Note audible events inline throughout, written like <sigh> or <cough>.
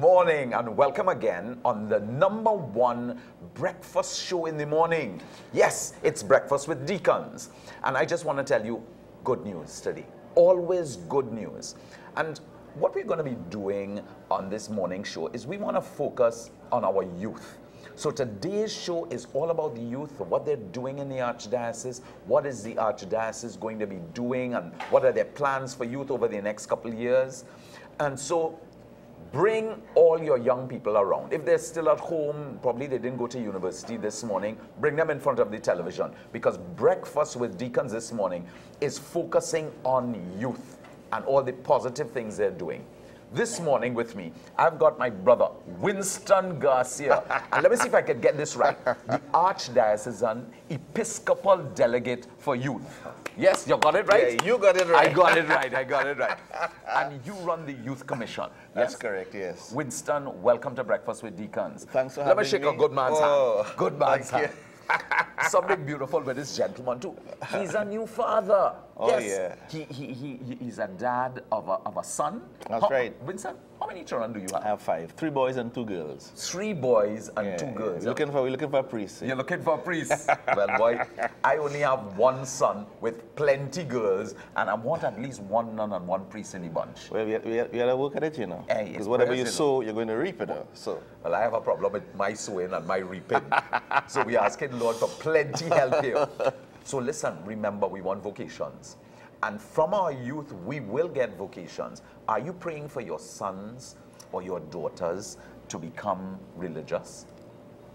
Morning and welcome again on the number one breakfast show in the morning. Yes, it's Breakfast with Deacons. And I just want to tell you good news today. Always good news. And what we're going to be doing on this morning show is we want to focus on our youth. So today's show is all about the youth, what they're doing in the Archdiocese, what is the Archdiocese going to be doing, and what are their plans for youth over the next couple of years. And so bring all your young people around. If they're still at home, probably they didn't go to university this morning, bring them in front of the television because Breakfast with Deacons this morning is focusing on youth and all the positive things they're doing. This morning with me, I've got my brother, Winston Garcia. <laughs> and let me see if I can get this right. The Archdiocesan Episcopal Delegate for Youth. Yes, you got it right? Yeah, you got it right. I got it right, I got it right. <laughs> And you run the Youth Commission. That's yes? correct, yes. Winston, welcome to Breakfast with Deacons. Thanks for Let having me shake me. a good man's Oh, hand. Good man's hand. Something beautiful with this gentleman too. <laughs> He's a new father. Oh, yes. yeah. He, he, he, he- he's a dad of a, of a son. That's How- right. Winston, how many children do you have? I have five, three boys and two girls. Three boys and Yeah, two yeah. girls. Looking for, we're looking for a priest. You're looking for a priest. well, boy, I only have one son with plenty girls, and I want at least one nun and one priest in the bunch. Well, we, we, we to work at it, you know. It's Because whatever you sow, you're going to reap it. uh, So, Well, I have a problem with my sowing and my reaping. so we're asking Lord for plenty help here. <laughs> So listen, remember, we want vocations. And from our youth, we will get vocations. Are you praying for your sons or your daughters to become religious?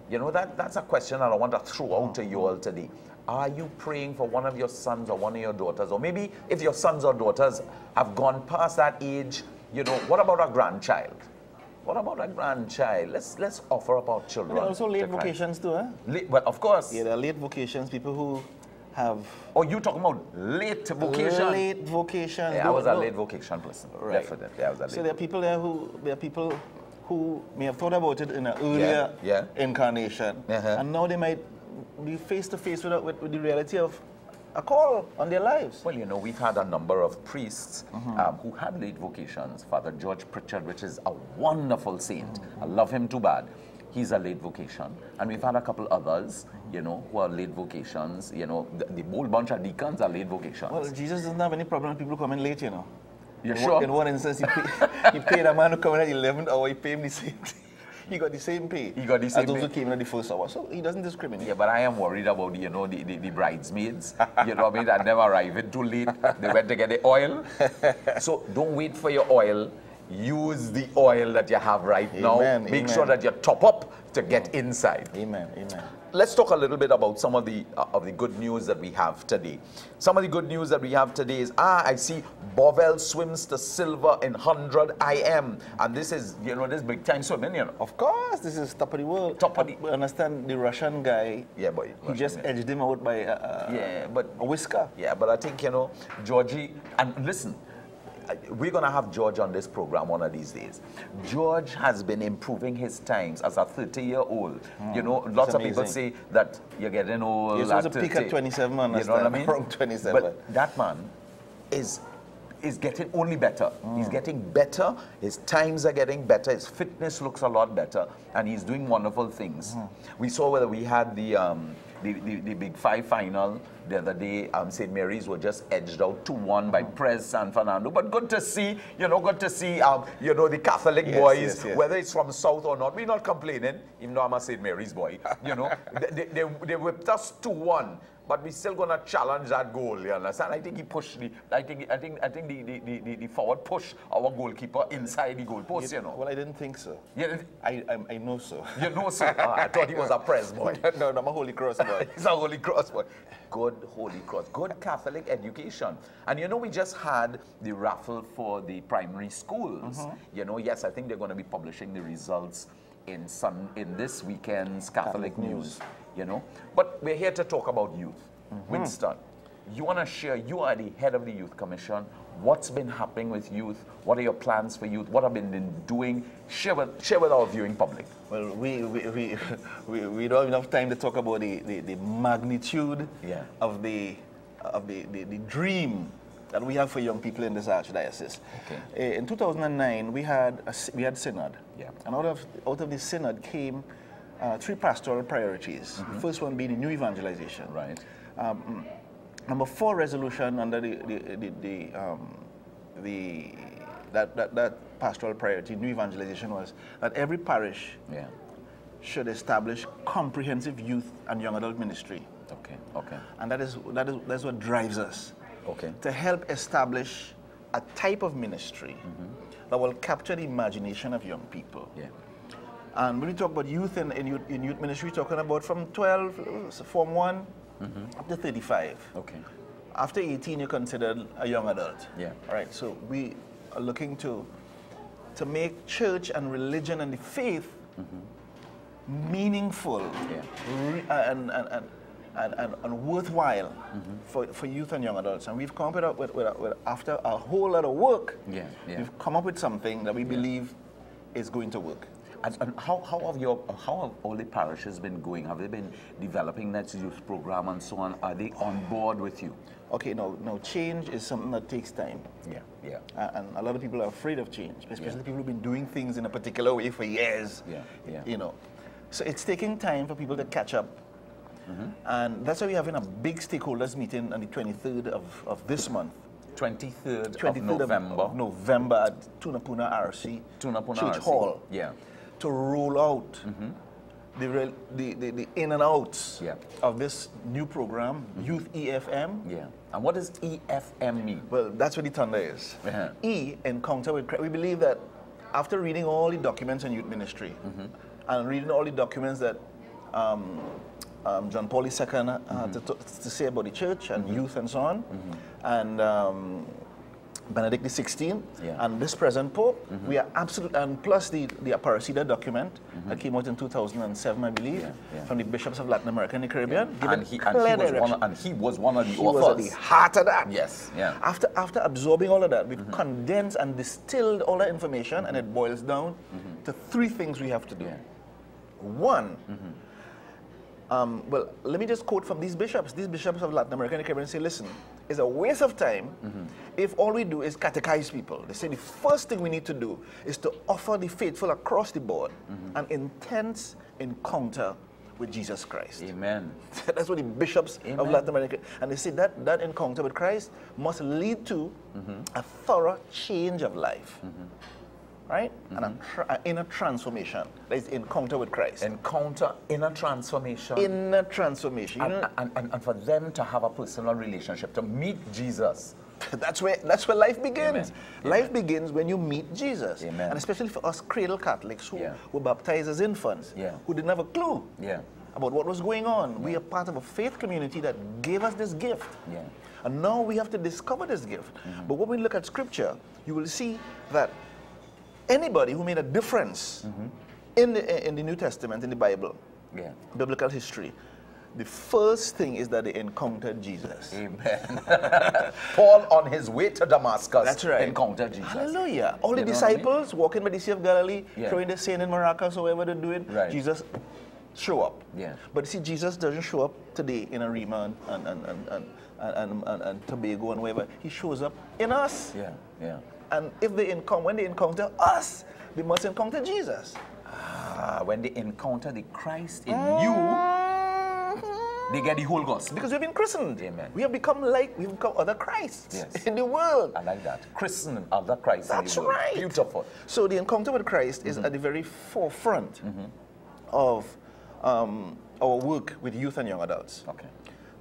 You know, that, that's a question that I want to throw out to you all today. Are you praying for one of your sons or one of your daughters? Or maybe if your sons or daughters have gone past that age, you know, what about a grandchild? What about a grandchild? Let's let's offer up our children. there are also late to vocations too, huh? Late, well, of course. Yeah, there are late vocations, people who have Oh, you talking about late vocation? late vocation. Yeah, I No, was a late vocation person. Right. Definitely, I was a late. So there are people there who, there are people who may have thought about it in an earlier yeah. incarnation, Uh-huh. and now they might be face to face with, with, with the reality of a call on their lives. Well, you know, we've had a number of priests Mm-hmm. um, who had late vocations. Father George Pritchard, which is a wonderful saint. I love him too bad. He's a late vocation. And we've had a couple others, you know, who are late vocations. You know, the, the whole bunch of deacons are late vocations. Well, Jesus doesn't have any problem with people coming late, you know. you in sure? In one instance, he, pay, <laughs> he paid a man who came in at the 11th hour, he paid him the same <laughs> thing. He got the same pay. He got the As same those pay. who came in at the first hour. So he doesn't discriminate. Yeah, but I am worried about, you know, the, the, the bridesmaids, you know what I mean, that never arriving too late. They went to get the oil. <laughs> So don't wait for your oil. Use the oil that you have right now. Make amen. sure that you top up to get inside. Amen. Amen. Let's talk a little bit about some of the uh, of the good news that we have today. Some of the good news that we have today is ah, I see Bovell swims to silver in 100 IM, and this is you know this big time swimming, you know. Of course, this is top of the world. Top of the- I understand the Russian guy, Yeah, boy. he just edged him out by a, a, yeah, but a whisker. Yeah, but I think, you know, Georgie, and listen, uh, we're going to have George on this program one of these days. George has been improving his times as a 30 year old. You know, lots of people say that you're getting old. You're a at peak at 27, I You know what I mean? Around 27. But that man is is getting only better. He's Mm. getting better. His times are getting better. His fitness looks a lot better, and he's doing wonderful things. Mm. We saw whether we had the, um, the, the the Big Five final the other day. Um, St. Mary's were just edged out two one by Mm. Prez San Fernando. But good to see, you know, good to see, um, you know, the Catholic Yes, boys, yes, yes. whether it's from South or not. We're not complaining, even though I'm a St. Mary's boy. <laughs> You know, they, they, they whipped us two one. But we're still gonna challenge that goal, you understand? I think he pushed the I think I think I think the, the, the, the, forward pushed our goalkeeper inside the goal post, you know. Well, I didn't think so. Yeah, I, I, I know so. you know so uh, <laughs> I thought he was a press <laughs> boy. no, I'm a Holy Cross boy. He's <laughs> a Holy Cross boy. Good Holy Cross. Good Catholic education. And you know, we just had the raffle for the primary schools. Mm-hmm. You know, yes, I think they're going to be publishing the results in some in this weekend's Catholic, Catholic news. News. You know, but we're here to talk about youth. Mm-hmm. Winston, you want to share? You are the head of the Youth Commission. What's been happening with youth? What are your plans for youth? What have been been doing? Share with, share with our viewing public. Well, we, we, we, <laughs> we, we don't have enough time to talk about the, the, the magnitude Yeah. of, the, of the, the, the dream that we have for young people in this archdiocese. Okay. Eh, In 2009, we had a, we had synod. Yeah. And out of out of this synod came uh, three pastoral priorities. The first one being new evangelization. Right. Um, number four resolution under the the, the, the, um, the that, that, that pastoral priority, new evangelization, was that every parish Yeah. should establish comprehensive youth and young adult ministry. Okay. Okay. And that is, that is that's what drives us Okay. to help establish a type of ministry that will capture the imagination of young people. Yeah. And when we talk about youth in, in, youth, in youth ministry, we're talking about from 12, uh, Form one up to 35. Okay. After 18, you're considered a young adult. Yeah. All right, so we are looking to, to make church and religion and the faith meaningful Yeah. re- and, and, and, and, and, and worthwhile Mm-hmm. for, for youth and young adults. And we've come up with, with, with, after a whole lot of work, Yeah, yeah. we've come up with something that we believe is going to work. And, and how, how have your how have all the parishes been going? Have they been developing that youth program and so on? Are they on board with you? Okay, now, now change is something that takes time. Yeah, yeah. Uh, and a lot of people are afraid of change, especially Yeah. people who've been doing things in a particular way for years. Yeah, yeah. You know, so it's taking time for people to catch up, Mm-hmm. and that's why we're having a big stakeholders meeting on the 23rd of, of this month. 23rd, of 23rd November. of November at Tunapuna RC Tunapuna Church RC. Hall Yeah. to roll out the, real, the, the, the in and outs Yeah. of this new program, Youth E EFM. Yeah. And what does EFM mean? Well, that's what the thunder is. Uh-huh. E, encounter with. We believe that after reading all the documents on youth ministry Mm-hmm. and reading all the documents that um, um, John Paul II uh, Mm-hmm. to, to, to say about the church and youth and so on, and um, Benedict XVI, Yeah. Mm-hmm. and this present Pope, we are absolutely, and plus the, the Aparecida document that came out in 2007, I believe, Mm-hmm. Yeah, yeah. from the bishops of Latin America and the Caribbean, And he, and, he was one, and he was one of the He was at the heart of that. Yes, yeah. Mm-hmm. After, after absorbing all of that, we've condensed and distilled all that information, and it boils down to three things we have to do. One, um, well, let me just quote from these bishops. These bishops of Latin America and the Caribbean say, listen, it's a waste of time if all we do is catechize people. They say the first thing we need to do is to offer the faithful across the board an intense encounter with Jesus Christ. Amen. <laughs> That's what the bishops of Latin America, and they say that that encounter with Christ must lead to a thorough change of life, right? And a tra- an inner transformation. That is encounter with Christ. Encounter inner transformation. inner transformation. And, and, and, and for them to have a personal relationship, to meet Jesus. <laughs> that's where that's where life begins. Amen. Life begins when you meet Jesus, Amen. and especially for us cradle Catholics who Yeah. were baptized as infants, Yeah. who didn't have a clue. Yeah. about what was going on. We are part of a faith community that gave us this gift. Yeah. And now we have to discover this gift. Mm-hmm. But when we look at scripture, you will see that anybody who made a difference Mm-hmm. in, the, in the New Testament, in the Bible, Yeah. biblical history, the first thing is that they encountered Jesus. Amen. <laughs> Paul on his way to Damascus That's right. encountered Jesus. Hallelujah. All the You what I mean? disciples walking by the Sea of Galilee, Yeah. throwing the sand in Maracas, or whatever they're doing, Right. Jesus show up. Yeah. But see, Jesus doesn't show up today in Arima and, and, and, and, and, and, and, and Tobago and wherever. He shows up in us. Yeah, yeah. And if they encounter, when they encounter us, they must encounter Jesus. Ah, when they encounter the Christ in you, Mhm. they get the whole gospel. Because we've been christened. Amen. We have become like, we've become other Christs Yes. in the world. I like that. Christian and other Christ That's in the world. right. Beautiful. So the encounter with Christ is at the very forefront of um, our work with youth and young adults. Okay.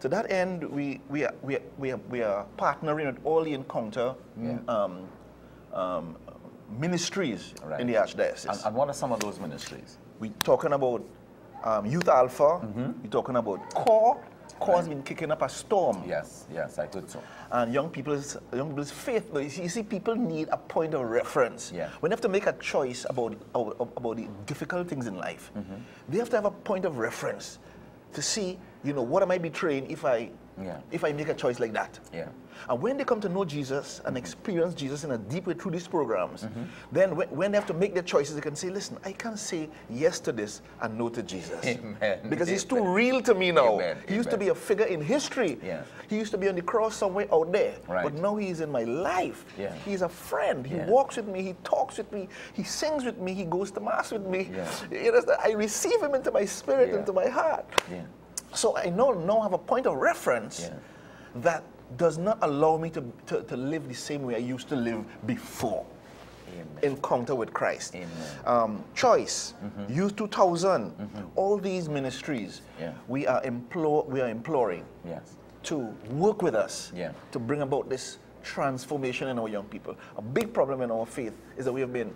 To that end, we, we, are, we, are, we, are, we are partnering with all the encounter Yeah. um, um, ministries Right. in the Archdiocese. And, and what are some of those ministries? We're talking about um, Youth Alpha, we're talking about CORE. CORE has been kicking up a storm. Yes, yes, I could so. and young people's young people's faith. You see, you see, people need a point of reference. Yeah. When they have to make a choice about about, the difficult things in life, Mm-hmm. they have to have a point of reference to see, you know, what am I betraying if I Yeah. if I make a choice like that. Yeah. And when they come to know Jesus and mm-hmm. experience Jesus in a deep way through these programs, mm-hmm. then when, when they have to make their choices, they can say, listen, I can't say yes to this and no to Jesus. <laughs> Amen. Because he's too real to me now. Amen. He used to be a figure in history. Yeah. He used to be on the cross somewhere out there. Right. But now he's in my life. Yeah. He's a friend. He Yeah. walks with me. He talks with me. He sings with me. He goes to mass with me. Yeah. You know, I receive him into my spirit, into my heart. Yeah. So I now, now have a point of reference Yeah. that does not allow me to, to, to live the same way I used to live before Amen. encounter with Christ. Amen. Um, choice, Youth 2000, all these ministries, Yeah. we, are implore, we are imploring Yes. to work with us Yeah. to bring about this transformation in our young people. A big problem in our faith is that we have been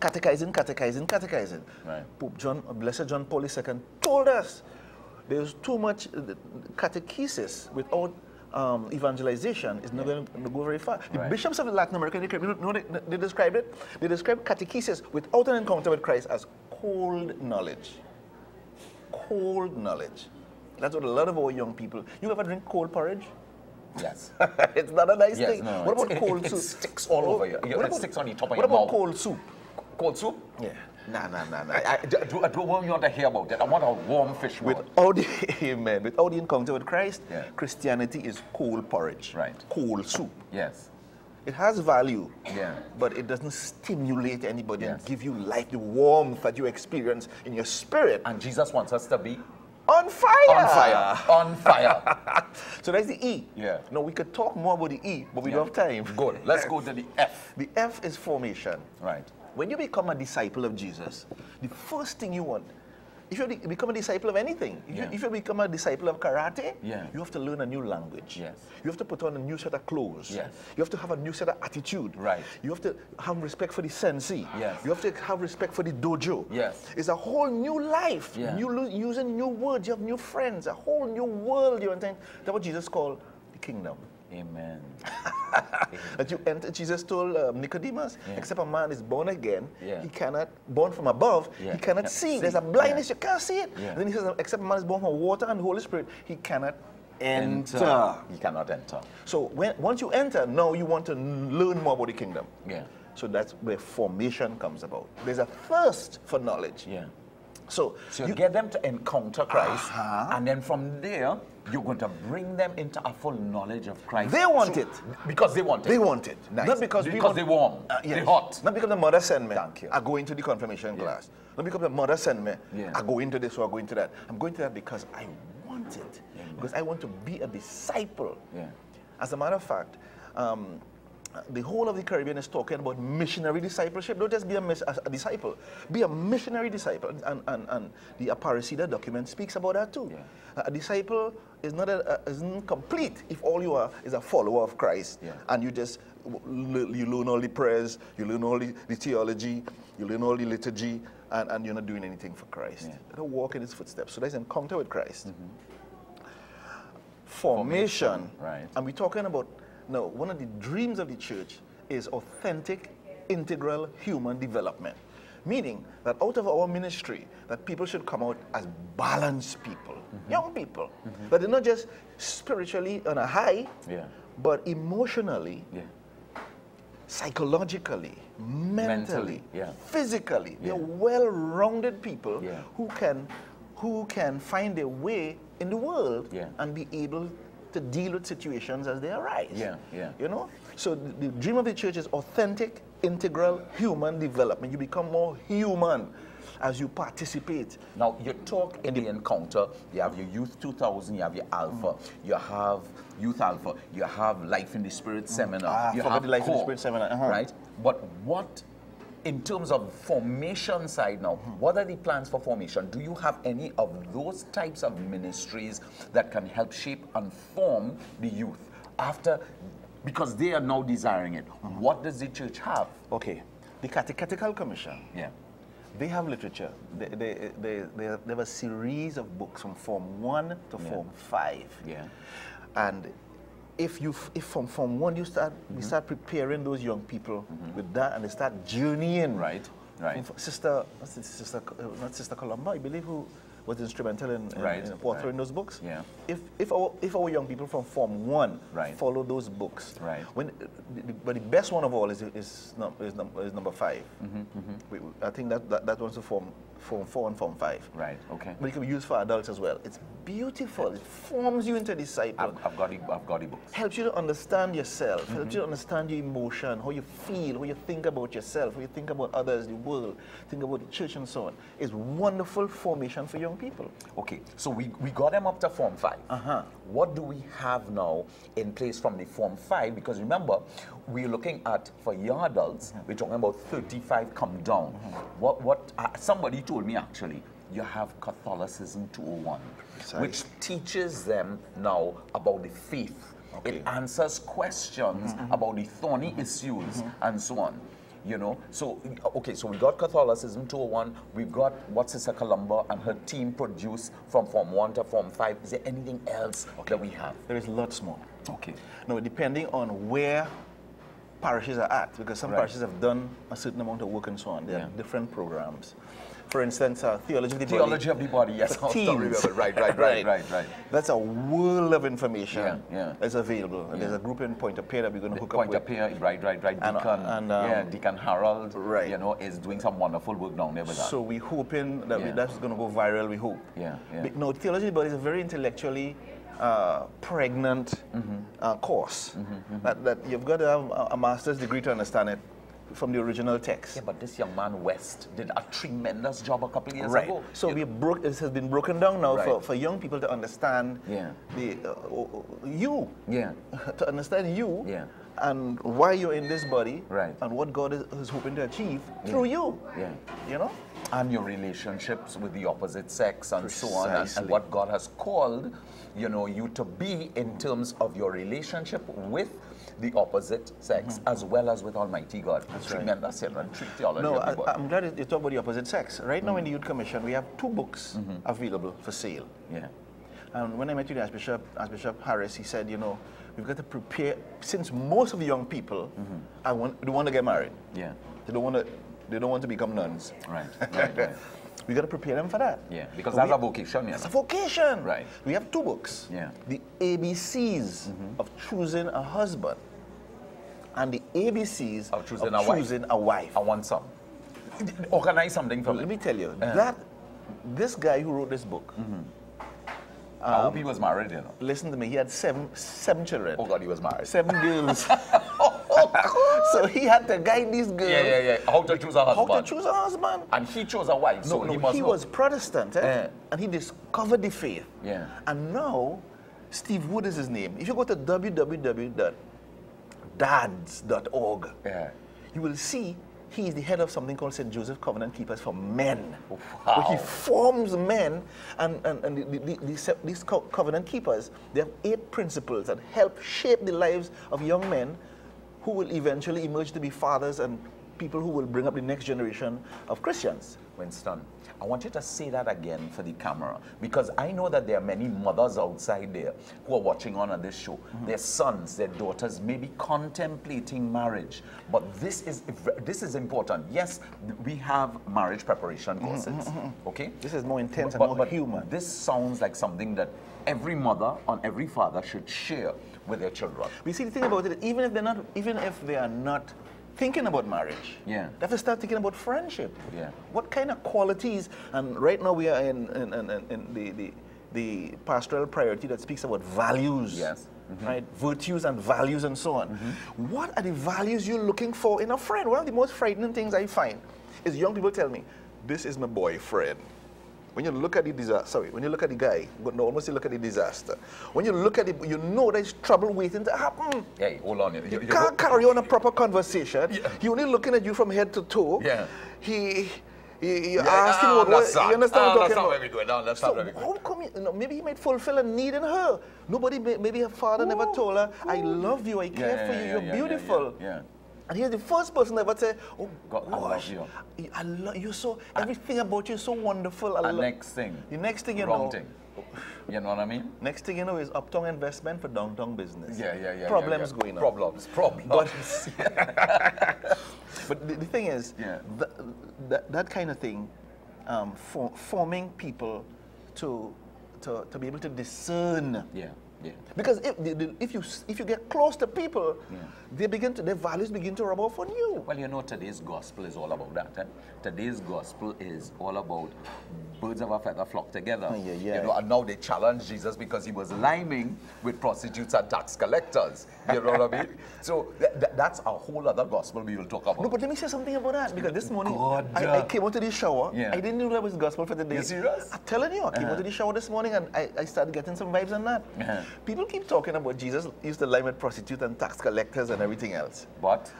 catechizing, catechizing, catechizing. Right. Pope John, Blessed John Paul II told us there's too much uh, catechesis without um, evangelization is not going to go very far. The Right. bishops of Latin America, they, you know, they, they described it. They described catechesis without an encounter with Christ as cold knowledge. Cold knowledge. That's what a lot of our young people. You ever drink cold porridge? Yes. <laughs> it's not a nice Yes, thing. no, what about <laughs> it- cold it soup? sticks all over you. What It about- sticks on the top of What your about cold soup? Cold soup? Yeah. Nah, nah, nah, nah. I, I, do, do, do want you to hear about that. I want a warm fish With Without the, <laughs> amen, without the encounter with Christ, Yeah. Christianity is cold porridge. Right. Cold soup. Yes. It has value, Yeah. but it doesn't stimulate anybody Yes. and give you life, the warmth that you experience in your spirit. And Jesus wants us to be On fire! on fire. On fire. <laughs> So that's the E. Yeah. No, we could talk more about the E, but we don't have time. Good. Let's go to <laughs> the F. The F is formation. Right. When you become a disciple of Jesus, the first thing you want, if you become a disciple of anything, if, Yeah. you, if you become a disciple of karate, Yeah. you have to learn a new language. Yes. You have to put on a new set of clothes. Yes. You have to have a new set of attitude. Right. You have to have respect for the sensei. Yes. You have to have respect for the dojo. Yes. It's a whole new life. Yeah. Lo- using new words. You have new friends. A whole new world. You understand? That's what Jesus called the kingdom. Amen. <laughs> That you enter, Jesus told um, Nicodemus, Yeah. except a man is born again, Yeah. he cannot, born from above, Yeah. he cannot see. see. There's a blindness, you can't see it. And then he says, except a man is born from water and the Holy Spirit, he cannot enter. He cannot enter. So when, once you enter, now you want to learn more about the kingdom. Yeah. So that's where formation comes about. There's a thirst for knowledge. Yeah. So, So you you- get them to encounter Christ, Uh-huh. and then from there, you're going to bring them into a full knowledge of Christ. They want it. Because they want it. They want it. Nice. Not because because want- they warm. Uh, They yes. hot. Not because the mother sent me. Thank you. I go into the confirmation Yeah. class. Not because the mother sent me. Yeah. I go into this or I go into that. I'm going to that because I want it. Amen. Because I want to be a disciple. Yeah. As a matter of fact, um, the whole of the Caribbean is talking about missionary discipleship. Don't just be a, mis- a, a disciple, be a missionary disciple. And, and, and the Aparecida document speaks about that too. Yeah. A, a disciple is not a, a, isn't complete if all you are is a follower of Christ Yeah. and you just you learn all the prayers, you learn all the, the theology, you learn all the liturgy, and, and you're not doing anything for Christ. Yeah. You don't walk in His footsteps. So there's encounter with Christ. Mm-hmm. Formation. Formation, right. And we're talking about now. One of the dreams of the church is authentic, integral human development. Meaning that out of our ministry, that people should come out as balanced people. Mm-hmm. young people, mm-hmm. that they're not just spiritually on a high, Yeah. but emotionally, Yeah. psychologically, mentally, Mentally, yeah. physically. They're well-rounded people who can who can find their way in the world and be able to deal with situations as they arise. Yeah, yeah. You know? So the dream of the church is authentic, integral human development. You become more human as you participate. Now, you talk in the encounter, you have your Youth 2000, you have your Alpha, you have Youth Alpha, you have Life in the Spirit seminar, Ah, you have the Life in the Spirit seminar, uh-huh. right? But what, in terms of formation side now, what are the plans for formation? Do you have any of those types of ministries that can help shape and form the youth after, because they are now desiring it? What does the church have? Okay. The Catechetical Commission Yeah. They have literature. They, they, they, they, have, they have a series of books from Form 1 to Yeah. Form 5. Yeah. And if you if from Form 1 you start Mm-hmm. we start preparing those young people with that and they start journeying. Right, right. Sister, Sister, uh, not Sister Columba, I believe who was instrumental in, in, Right, in authoring right. those books. Yeah. If, if, our, if our young people from Form 1 Right. follow those books, Right. when, but the best one of all is, is, is, is number 5 Mm-hmm, We, we- I think that, that, that one's a Form, form 4 and Form 5. Right, okay. But it can be used for adults as well. It's beautiful. It forms you into a disciple. I've, I've got the, I've got the books. helps you to understand yourself, helps Mm-hmm. you to understand your emotion, how you feel, how you think about yourself, how you think about others, the world, think about the church and so on. It's wonderful formation for young people. Okay, so we, we got them up to Form 5. Uh-huh. What do we have now in place from the Form 5? Because remember, we're looking at, for young adults, Uh-huh. we're talking about 35 come down. What, what uh, somebody told me actually, you have Catholicism 201, Precise. which teaches them now about the faith. Okay. It answers questions mm-hmm. Mm-hmm. about the thorny mm-hmm. issues and so on. You know, so okay, so we got Catholicism 201, We've got what Sister Columba and her team produced from Form 1 to Form 5. Is there anything else that we have? There is lots more. Okay. Now, depending on where parishes are at, because some Right. parishes have done a certain amount of work and so on, they Yeah. have different programs. For instance, uh, theology of the Theology body. of the body, yes. for teens. right, right, right, right, right. That's a world of information Yeah, yeah. that's available. And There's a group in Pointe-à-Pierre that we're going to hook up Pointe-à-Pierre, right, right, right. Uh, Deacon, and, um, yeah, Deacon Harold, right. you know, is doing some wonderful work down there with. So we're hoping that we, that's going to go viral, we hope. Yeah, yeah. But no, theology of the body is a very intellectually uh, pregnant Mm-hmm. uh, course. That, that you've got to have a, a master's degree to understand it from the original text. yeah, but this young man West did a tremendous job a couple of years Right. ago. So we broke. This has been broken down now for, Right. for young people to understand Yeah. the uh, you, Yeah. <laughs> to understand you, Yeah. and why you're in this body, Right. and what God is, is hoping to achieve through you. Yeah. You know. and your relationships with the opposite sex and so on, and, and what God has called, you know, you to be in terms of your relationship with the opposite sex as well as with Almighty God. Mm-hmm. right. Tremendous, you theology No, I, I'm glad you talk about the opposite sex. Right now in the Youth Commission, we have two books Mm-hmm. available for sale. yeah. And when I met with the Archbishop, Archbishop Harris, he said, you know, we've got to prepare, since most of the young people Mm-hmm. I want, they want to get married. Yeah. They don't want to, they don't want to become nuns. Right. Right. right. <laughs> we got to prepare them for that. Yeah. Because So that's we- a vocation, you It's a vocation. Right. We have two books. Yeah. Mm-hmm. The ABCs of choosing a husband and the ABCs Of choosing a wife. choosing a wife. I want some. <laughs> Organize something for Let me. me tell you, Yeah. that this guy who wrote this book, mm-hmm. I um, hope he was married, you know. listen to me, he had seven seven children. Oh God, he was married. Seven <laughs> girls. Oh, <laughs> so he had to guide these girls Yeah, yeah, yeah. How to choose a husband. how to choose a husband. And he chose a wife, so no, he no, must he know. was Protestant, eh? Yeah. and he discovered the faith. Yeah. And now, Steve Wood is his name. If you go to www.dads.org, Yeah. you will see he is the head of something called St. Joseph Covenant Keepers for Men. Wow. Where he forms men, and, and, and the, the, the, these, these covenant keepers, they have eight principles that help shape the lives of young men who will eventually emerge to be fathers and people who will bring up the next generation of Christians. Winston, I want you to say that again for the camera because I know that there are many mothers outside there who are watching on at this show. Mm-hmm. Their sons, their daughters may be contemplating marriage, but this is this is important. Yes, we have marriage preparation mm-hmm, courses, mm-hmm, okay? This is more intense But- and more but human. This sounds like something that every mother and every father should share with their children. We see the thing about it, even if they're not, even if they are not thinking about marriage, Yeah. they have to start thinking about friendship. Yeah. What kind of qualities? And right now we are in, in, in, in- the, the the pastoral priority that speaks about values. Yes. Mm-hmm. Right, virtues and values and so on. Mm-hmm. What are the values you're looking for in a friend? One of the most frightening things I find is young people tell me, "This is my boyfriend." When you look at the disaster, sorry, when you look at the guy, but no, almost you look at the disaster. When you look at it, you know there's trouble waiting to happen. Hey, hold on. You, You you- can't carry on a proper conversation. He only looking at you from head to toe. Yeah. He, he you Yeah, ask him ah, what, that's you understand ah, what I'm that's not about? where we go. No, that's so not where we go. how come you, you know, maybe he might fulfill a need in her. Nobody, maybe her father never told her, I love you, I care yeah, for yeah, you, yeah, you're yeah, yeah, beautiful. yeah, yeah. And he's the first person ever say, oh God, I love gosh, you. I love you so, everything about you is so wonderful. I And next thing, The next thing you wrong know, thing. You know what I mean? next thing you know is uptown investment for downtown business. Yeah, yeah, yeah. yeah, Problems yeah. going on. Problems, problems. But <laughs> the, the thing is, Yeah. that, that, that kind of thing, um, for, forming people to, to, to be able to discern. Yeah, yeah. Because if, the- the- if, you, if you get close to people, Yeah. They begin to, their values begin to rub off on you. Well, you know, today's gospel is all about that. Eh? Today's gospel is all about birds of a feather flock together. Oh, yeah, yeah. You know, and now they challenge Jesus because he was liming with prostitutes and tax collectors. You know what I mean? <laughs> So th- th- that's a whole other gospel we will talk about. No, but let me say something about that because this morning God. I, I came out to the shower. Yeah. I didn't know that was gospel for the day. You serious? I'm telling you, I came out to the shower this morning and I, I started getting some vibes on that. Uh-huh. People keep talking about Jesus used to lie with prostitutes and tax collectors and everything else. But,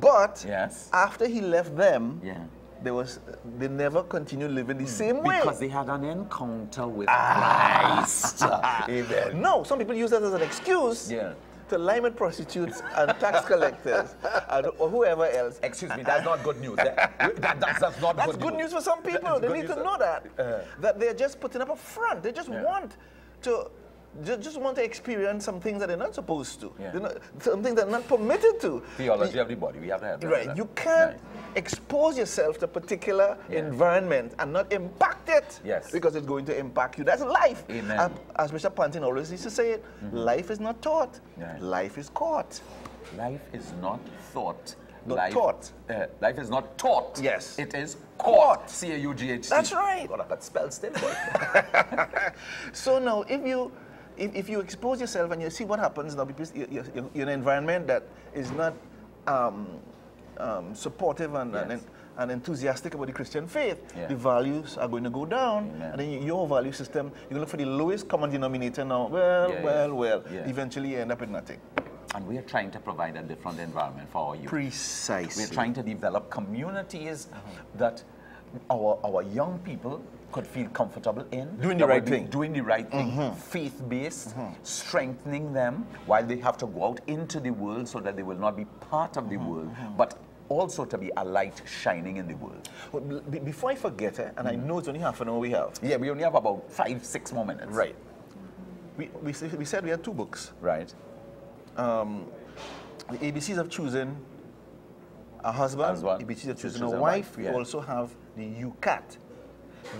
But Yes. after he left them, yeah. there was they never continued living the same way. Because they had an encounter with Christ. <laughs> Amen. No, some people use that as an excuse Yeah. to lie with prostitutes and tax collectors and, or whoever else. Excuse me, that's not good news. eh? That, that's, that's not That's good news for some people. They need to know that. Uh. that they're just putting up a front. They just Yeah. want to ju- just want to experience some things that they're not supposed to. Yeah. Not, some things they're not permitted to. Theology of the body, we have to have that. Right. You can't expose yourself to a particular Yeah. environment and not impact it. Yes. Because it's going to impact you. That's life. Amen. As, as Bishop Pantin always used to say it, life is not taught. Yeah. Life is caught. Life is not thought. Not life, taught. Uh, life is not taught. Yes. It is Caught. caught. C A U G H T. That's right. God, I could spell still. <laughs> So now, if you if, if you expose yourself and you see what happens now, because you- you- you're, in an environment that is not um, um, supportive and, and, Yes. and enthusiastic about the Christian faith, Yeah. the values are going to go down, Amen. and then your value system, you're going to look for the lowest common denominator now. Well, Yeah, yeah. well, well. Yeah. Eventually, you end up with nothing. and we are trying to provide a different environment for our youth. Precisely. We're trying to develop communities that our, our young people could feel comfortable in. Doing the right thing. Doing the right thing. Mm-hmm. Faith-based, mm-hmm. strengthening them while they have to go out into the world so that they will not be part of the mm-hmm. world, but also to be a light shining in the world. Well, be- before I forget it, and I know it's only half an hour we have. Yeah, we only have about five, six more minutes. Right. We, we, we said we had two books. Right. um, the ABCs of choosing a husband, Husband, ABCs of choosing a wife. wife, We also have the YOUCAT.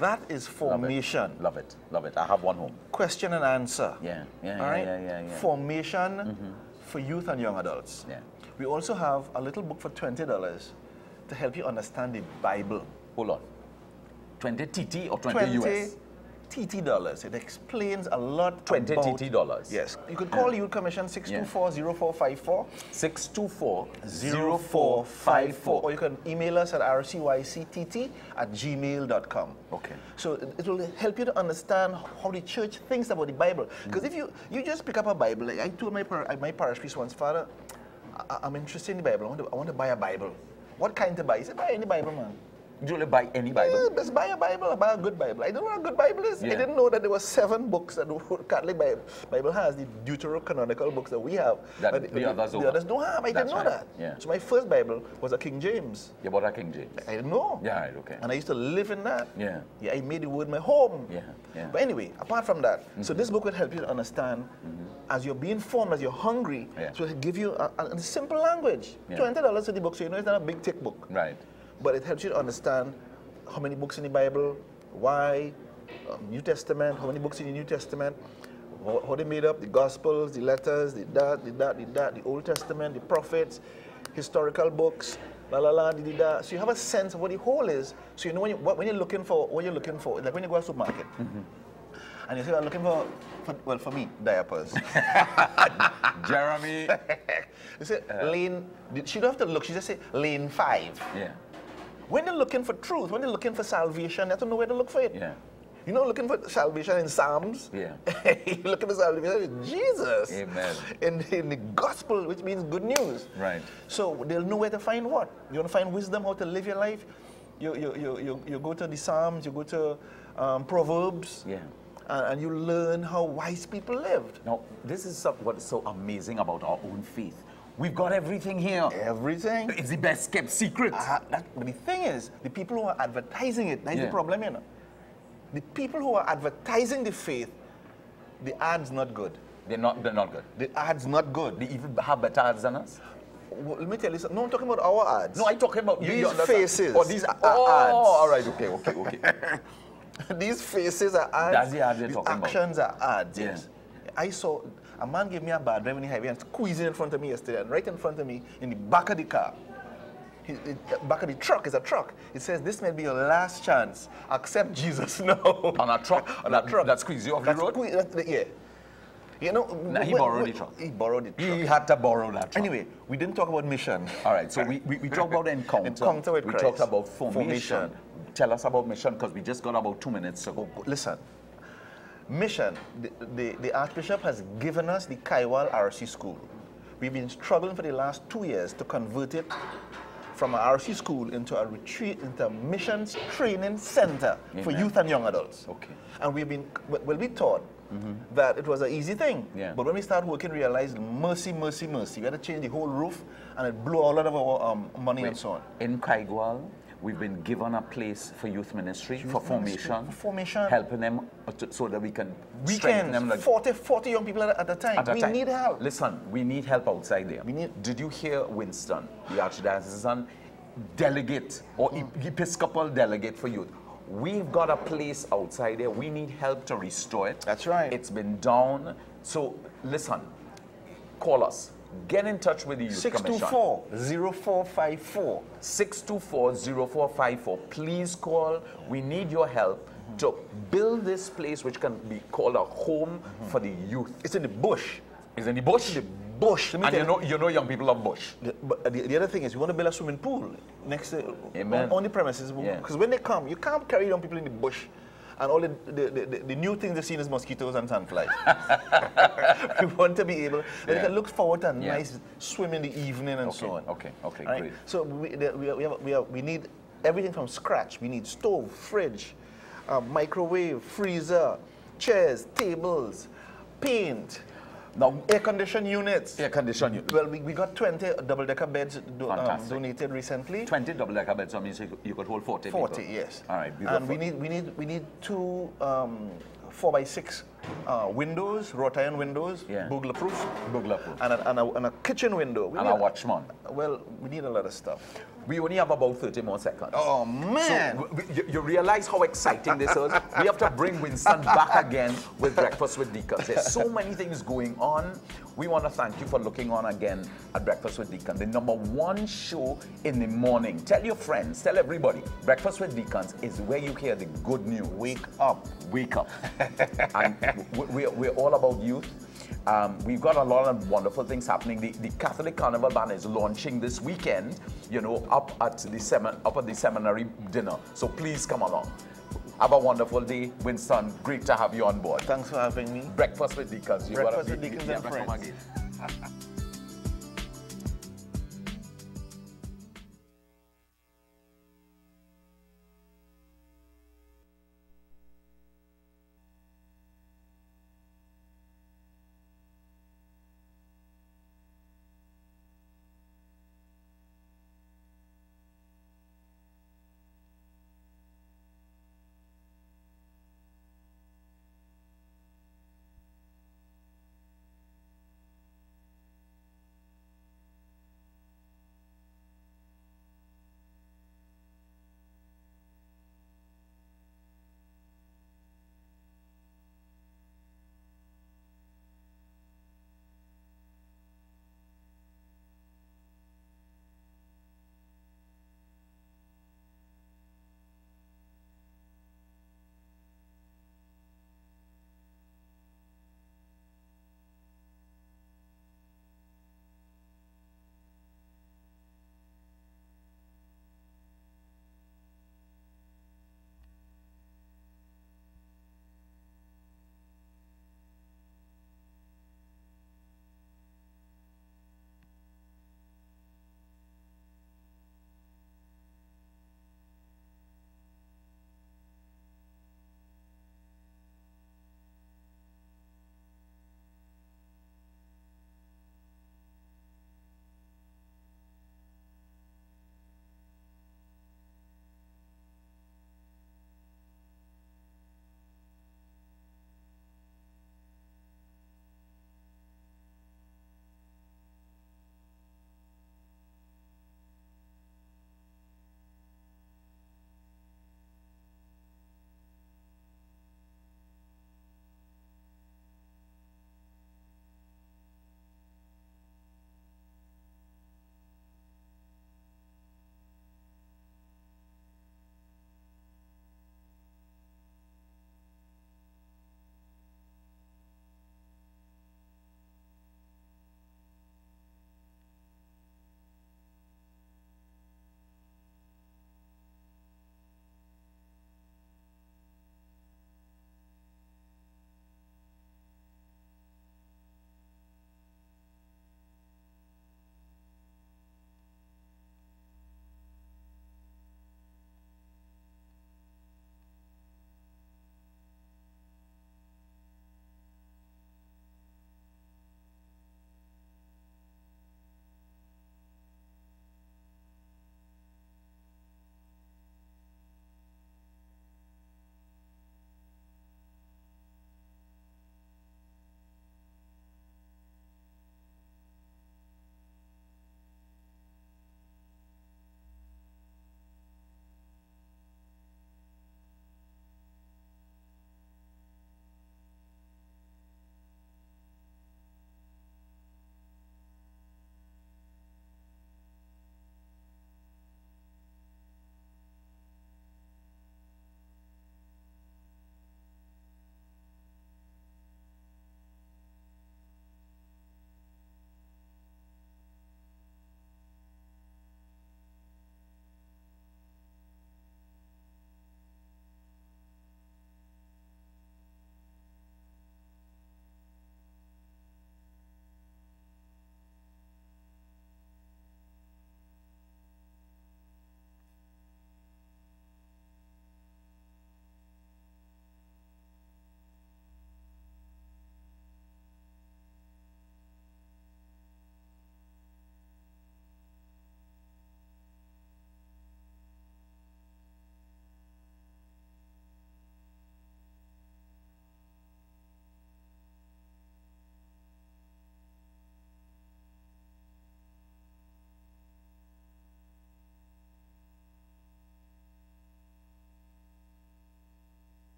That is Love it. formation, Love it. Love it. I have one home. question and answer. Yeah. Yeah. All yeah, right? yeah, yeah, yeah. Formation mm-hmm. for youth and young adults. Yeah. We also have a little book for $20 to help you understand the Bible. Hold on. 20 TT or 20, 20 US? TT dollars. It explains a lot 20 about, TT dollars. Yes. You could call Youth Commission 624-0454. 624 0454 or you can email us at rcyctt at gmail.com Okay. so it will help you to understand how the church thinks about the bible. Mm. Because if you you just pick up a bible like i told my, par- my parish priest once father I, i'm interested in the bible. I want, to, I want to buy a bible. What kind to buy? He said buy any bible man you only buy any Bible? let's buy a Bible, buy a good Bible. I don't know what a good Bible is. I didn't know that there were seven books that the Catholic Bible, Bible has, the deuterocanonical books that we have. That but the others the others don't have. I That's didn't know right. that. Yeah. So my first Bible was a King James. You bought a King James? I didn't know. Yeah, okay. And I used to live in that. Yeah. Yeah, I made the word my home. Yeah, yeah. But anyway, apart from that, so mm-hmm. this book will help you to understand mm-hmm. as you're being formed, as you're hungry, Yeah. so it'll give you a, a, a simple language. Yeah. $20 to the book, so you know it's not a big thick book Right. But it helps you to understand how many books in the Bible, why, um, New Testament, how many books in the New Testament, how, how they made up the Gospels, the letters, the that, the that, the that, the Old Testament, the prophets, historical books, la la la, di di da. So you have a sense of what the whole is. So you know when, you, what, when you're looking for what you're looking for, like when you go to a supermarket. And you say, I'm looking for, for, well, for me, diapers. <laughs> Jeremy. <laughs> you say, lane, she don't have to look, she just say, lane five. yeah. When they're looking for truth, when they're looking for salvation, they have to know where to look for it. Yeah. You're not looking for salvation in Psalms. Yeah. <laughs> You're looking for salvation in Jesus. Amen. In, in the gospel, which means good news. Right. So they'll know where to find what. You want to find wisdom, how to live your life? You, you, you, you, you go to the Psalms, you go to um, Proverbs, Yeah. and, and you learn how wise people lived. Now, this is what's so amazing about our own faith. We've got everything here. Everything. It's the best kept secret. Ah, that, but the thing is, the people who are advertising it, that's Yeah. the problem, you know. The people who are advertising the faith, the ad's not good. They're not, they're not good. The ad's not good. They even have better ads than us. Well, let me tell you something. No, I'm talking about our ads. No, I'm talking about These you faces Oh, these are oh, ads. all right, okay, okay, okay. <laughs> These faces are ads. That's the ad These talking about. actions are ads. Yeah. Yes. I saw a man gave me a bad driving the highway and squeezing in front of me yesterday, and right in front of me in the back of the car. The back of the truck is a truck. It says, "This may be your last chance. Accept Jesus <laughs> now." On a truck? on a truck. that squeeze you off the road? that- yeah. You know. Nah, he when- borrowed when- truck. He borrowed the truck. He had to borrow that truck. Anyway, we didn't talk about mission. All right, so we, we, we talked about encounter. Encounter with we talked about formation. Formation. Tell us about mission because we just got about two minutes ago. Listen, mission, the, the, the Archbishop has given us the Caigual RC school. We've been struggling for the last two years to convert it from an RC school into a retreat, into a missions training center for youth and young adults. Okay. And we've been, well, we thought that it was an easy thing. Yeah. But when we started working, we realized mercy, mercy, mercy. We had to change the whole roof and it blew a lot of our um, money and so on. In Caigual, we've been given a place for youth ministry, for ministry, formation, for formation. helping them uh, to- so that we can strengthen them. Weekends, like- 40, 40 young people at, at a time. at we time. need help. Listen, we need help outside there. We need- Did you hear Winston, the Archdiocesan delegate or ep- Episcopal delegate for youth? We've got a place outside there. We need help to restore it. That's right. It's been down. So listen, call us. Get in touch with the Youth Commission. 624 0454. 624-0454. Please call. We need your help to build this place which can be called a home for the youth. It's in the bush. It's in the bush? The bush. And you know, you know young people love bush. The, but the, the other thing is, you want to build a swimming pool next to on, on the premises. Yeah. Because when they come, you can't carry young people in the bush. And all the, the, the, the, new things they've seen is mosquitoes and sandflies. <laughs> we want to be able, they can look forward to a Yeah. nice swim in the evening and so on. okay, okay, Right? great. So we, the- we, we, have, we, have, we need everything from scratch. We need stove, fridge, uh, microwave, freezer, chairs, tables, paint, Now, air conditioned units. air condition units. Well, we, we got 20 double decker beds do, um, donated recently. 20 double decker beds, so means you could, you could hold 40 40, people. yes. All right, And we need we need we need two um, four by six uh, windows, wrought iron windows, Yeah. burglar proof, Burglar proof. and a, and, a, and a kitchen window. We And a watchman. Well, we need a lot of stuff. We only have about 30 more seconds. Oh man! So, you, you realize how exciting this is? We have to bring Winston back again with Breakfast with Deacons. There's so many things going on. We want to thank you for looking on again at Breakfast with Deacons, the number one show in the morning. Tell your friends, tell everybody. Breakfast with Deacons is where you hear the good news. Wake up. Wake up. <laughs> and we're, we're all about youth. Um, we've got a lot of wonderful things happening. The, the Catholic Carnival Band is launching this weekend, you know, up at the semin- up at the seminary dinner. So please come along. Have a wonderful day. Winston, great to have you on board. Thanks for having me. Breakfast with Deacons. You Breakfast with Deacons you and Friends. <laughs>